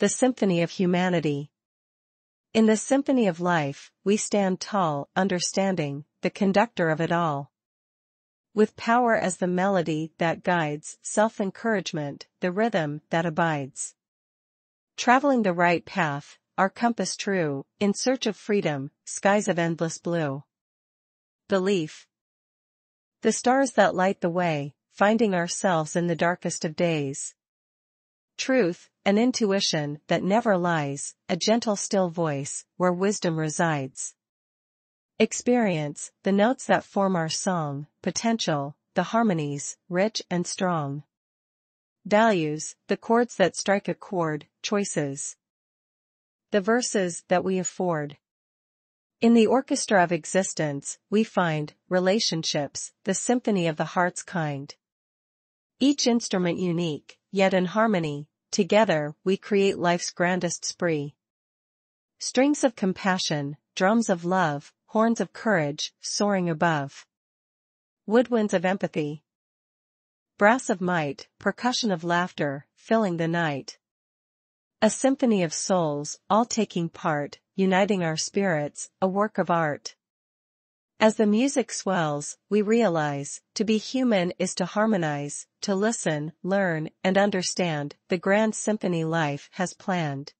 The Symphony of Humanity. In the symphony of life, we stand tall, understanding, the conductor of it all. With power as the melody that guides, self-encouragement, the rhythm that abides. Traveling the right path, our compass true, in search of freedom, skies of endless blue. Belief. The stars that light the way, finding ourselves in the darkest of days. Truth, an intuition that never lies, a gentle still voice, where wisdom resides. Experience, the notes that form our song, potential, the harmonies, rich and strong. Values, the chords that strike a chord, choices. The verses that we afford. In the orchestra of existence, we find relationships, the symphony of the heart's kind. Each instrument unique, yet in harmony, together we create life's grandest spree. Strings of compassion, drums of love, horns of courage, soaring above. Woodwinds of empathy. Brass of might, percussion of laughter, filling the night. A symphony of souls, all taking part, uniting our spirits, a work of art. As the music swells, we realize, to be human is to harmonize, to listen, learn, and understand, the grand symphony life has planned.